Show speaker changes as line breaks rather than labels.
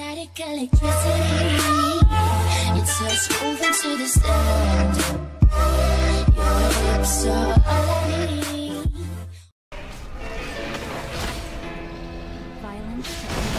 static electricity It starts moving to the stand. Your lips are all I need Violence.